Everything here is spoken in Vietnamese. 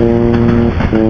Mm-hmm.